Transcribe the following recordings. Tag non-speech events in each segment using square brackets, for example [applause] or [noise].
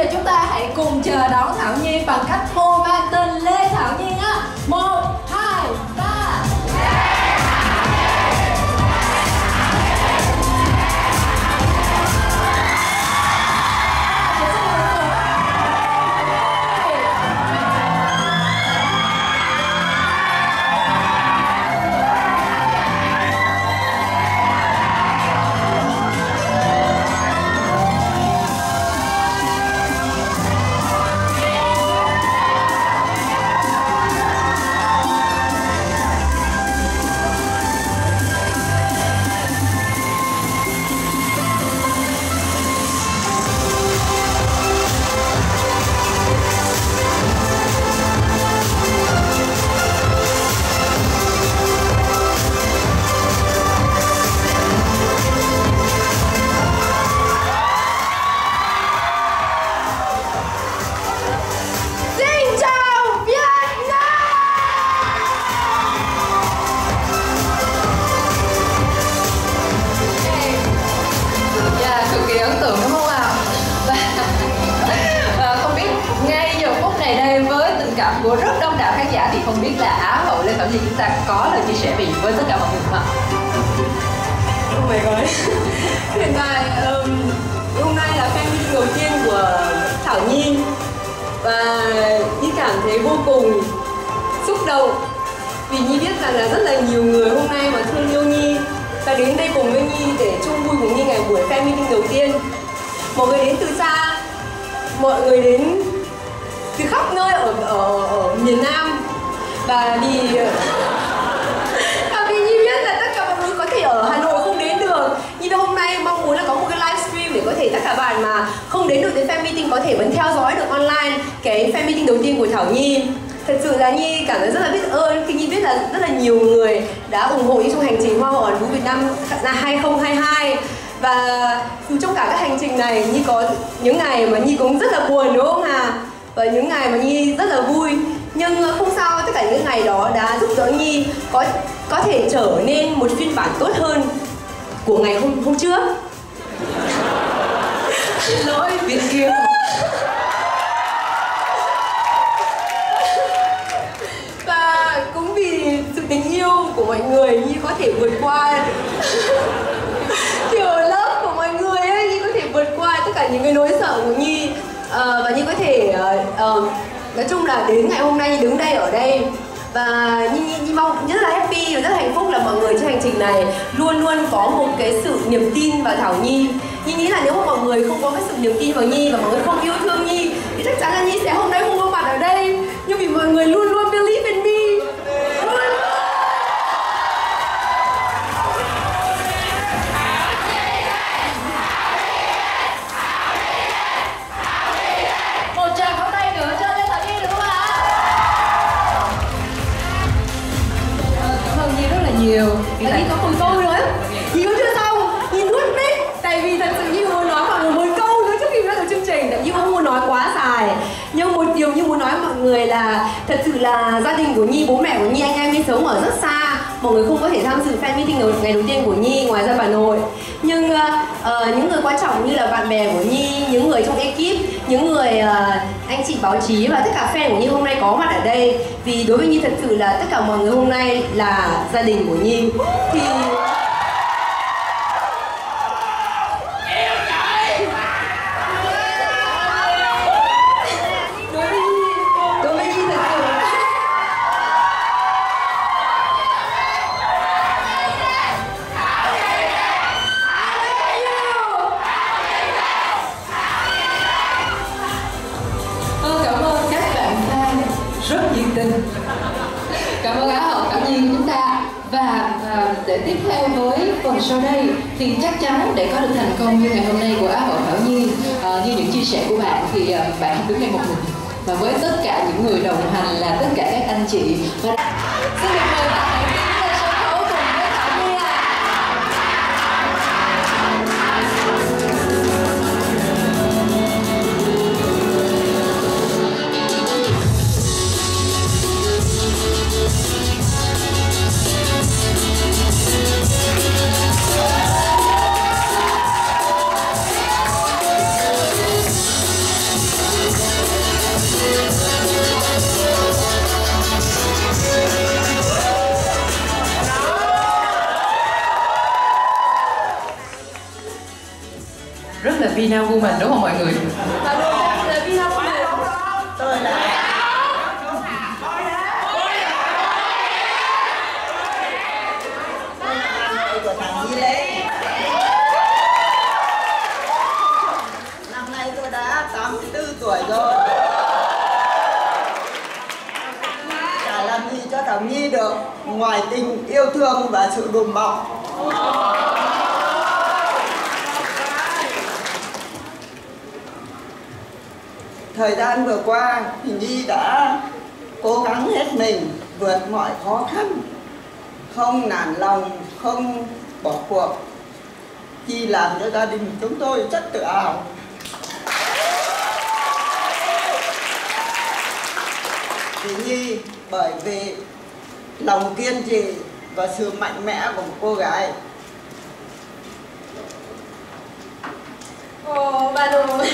giờ chúng ta hãy cùng chờ đón Thảo Nhi bằng cách hô vang thì không biết là Á hậu Lê Thảo Nhi chúng ta có lời chia sẻ gì với tất cả mọi người không ạ? Oh my god Hiện tại um, hôm nay là fan meeting đầu tiên của Thảo Nhi. Và Nhi cảm thấy vô cùng xúc động. Vì Nhi biết rằng là rất là nhiều người hôm nay mà thương yêu Nhi. Và đến đây cùng với Nhi để chung vui cùng Nhi ngày buổi fan meeting đầu tiên. Mọi người đến từ xa. Mọi người đến từ khắp nơi ở, ở, ở miền Nam. Và ờ. vì Và vì Nhi biết là tất cả mọi người có thể ở Hà Nội không đến được. Nhưng hôm nay mong muốn là có một cái livestream để có thể tất cả bạn mà không đến được đến fan meeting có thể vẫn theo dõi được online cái fan meeting đầu tiên của Thảo Nhi. Thật sự là Nhi cảm thấy rất là biết ơn khi Nhi biết là rất là nhiều người đã ủng hộ Nhi trong hành trình Hoa hậu ẩn vũ Việt Nam là 2022 và dù trong cả các hành trình này, Nhi có những ngày mà Nhi cũng rất là buồn, đúng không Hà? Và những ngày mà Nhi rất là vui. Nhưng không sao, tất cả những ngày đó đã giúp đỡ Nhi có có thể trở nên một phiên bản tốt hơn của ngày hôm hôm trước. Xin lỗi, Việt Kiều. Và cũng vì sự tình yêu của mọi người Nhi có thể vượt qua [laughs] kiểu lớp của mọi người ấy Nhi có thể vượt qua tất cả những cái nỗi sợ của Nhi. Ờ, và Nhi có thể ờ, ờ, nói chung là đến ngày hôm nay đứng đây ở đây. Và Nhi, Nhi, Nhi mong rất là happy và rất hạnh phúc là mọi người trên hành trình này luôn luôn có một cái sự niềm tin vào Thảo Nhi. Nhi nghĩ là nếu mà mọi người không có cái sự niềm tin vào Nhi và mọi người không yêu thương Nhi thì chắc chắn là Nhi sẽ hôm nay không có mặt ở đây. Nhưng vì mọi người luôn luôn người là Thật sự là gia đình của Nhi, bố mẹ của Nhi, anh em Nhi sống ở rất xa. Mọi người không có thể tham dự fan meeting đầu, ngày đầu tiên của Nhi ngoài ra bà Nội. Nhưng uh, những người quan trọng như là bạn bè của Nhi, những người trong ekip Những người uh, anh chị báo chí và tất cả fan của Nhi hôm nay có mặt ở đây. Vì đối với Nhi thật sự là tất cả mọi người hôm nay là gia đình của Nhi. Thì rất nhiệt tình. Cảm ơn Á hậu Thảo Nhi chúng ta. Và à, để tiếp theo với phần sau đây thì chắc chắn để có được thành công như ngày hôm nay của Á hậu Thảo Nhi à, như những chia sẻ của bạn thì à, bạn không đứng ngay một mình. Mà với tất cả những người đồng hành là tất cả các anh chị. Và xin được mời rất là Vina Woman đúng không mọi người? Bà là Vina Woman. tôi là thằng Nhi năm nay tôi đã 84 tuổi rồi chả làm gì cho thằng Nhi được ngoài tình yêu thương và sự đùm bọc thời gian vừa qua thì Nhi đã cố gắng hết mình vượt mọi khó khăn. Không nản lòng không bỏ cuộc. Chi làm cho gia đình chúng tôi rất tự hào. Chị Nhi bởi vì lòng kiên trì và sự mạnh mẽ của một cô gái. Ồ, bà Nồi.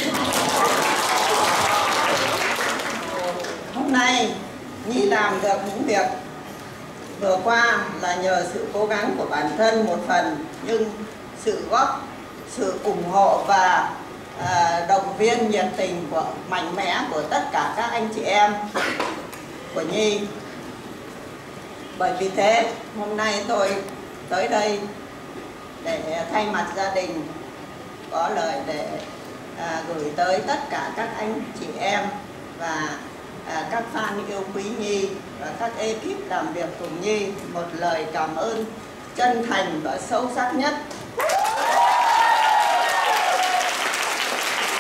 hôm nay Nhi làm được những việc vừa qua là nhờ sự cố gắng của bản thân một phần nhưng sự góp sự ủng hộ và uh, động viên nhiệt tình của mạnh mẽ của tất cả các anh chị em của Nhi. Bởi vì thế hôm nay tôi tới đây để thay mặt gia đình có lời để à, gửi tới tất cả các anh chị em và Ờ, các fan yêu quý Nhi và các ekip làm việc cùng Nhi, một lời cảm ơn chân thành và sâu sắc nhất.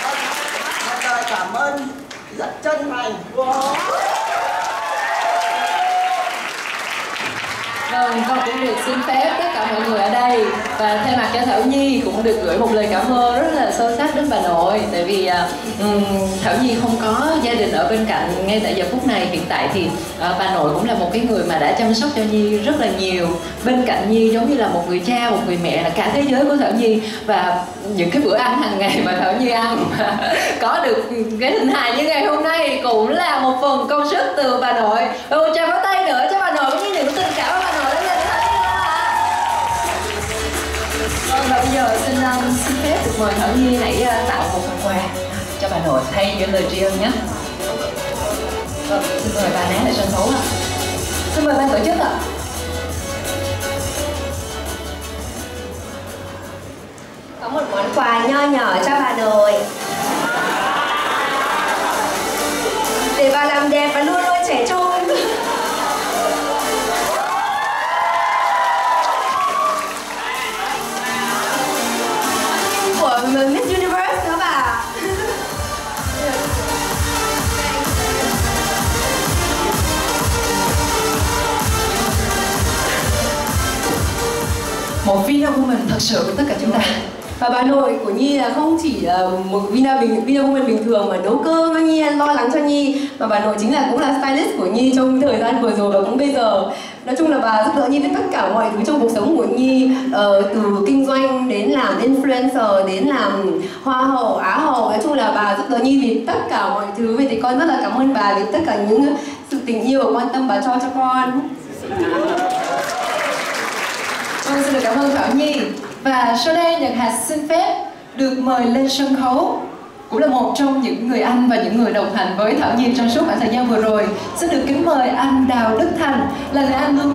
Vâng, một lời cảm ơn rất chân thành. Vâng, ơn con cũng được xin phép tất cả mọi người ở đây. Và thay mặt cho Thảo Nhi cũng được gửi một lời cảm ơn rất là sâu sắc đến bà nội. Tại vì um, Thảo Nhi không có gia đình ở bên cạnh ngay tại giờ phút này. Hiện tại thì uh, bà nội cũng là một cái người mà đã chăm sóc cho Nhi rất là nhiều. Bên cạnh Nhi giống như là một người cha một người mẹ là cả thế giới của Thảo Nhi. Và những cái bữa ăn hàng ngày mà Thảo Nhi ăn mà [laughs] có được cái hình hài như ngày hôm nay cũng là một phần công sức từ bà nội. Ô một có tay nữa cho Vâng, và bây giờ xin um, xin phép được mời Thảo Nhi hãy uh, tạo một phần quà cho bà nội thay những lời tri ân nhé. Vâng, xin mời bà nén lại sân khấu ạ. Xin mời ban tổ chức ạ. có một món quà nho nhỏ cho bà nội thật sự của tất cả chúng ta. Và bà nội của Nhi là không chỉ là một Vina bình Vina Woman bình thường mà nấu cơm cho Nhi, lo lắng cho Nhi mà bà nội chính là cũng là stylist của Nhi trong thời gian vừa rồi và cũng bây giờ. Nói chung là bà giúp đỡ Nhi với tất cả mọi thứ trong cuộc sống của Nhi ờ, từ kinh doanh đến làm influencer đến làm hoa hậu á hậu. Nói chung là bà giúp đỡ Nhi vì tất cả mọi thứ. Vậy thì con rất là cảm ơn bà vì tất cả những sự tình yêu và quan tâm bà cho cho con. Vâng, xin được cảm ơn Thảo Nhi Và sau đây Nhật Hạt xin phép được mời lên sân khấu cũng là một trong những người anh và những người đồng hành với Thảo Nhi trong suốt khoảng thời gian vừa rồi. Xin được kính mời anh Đào Đức Thành là người anh luôn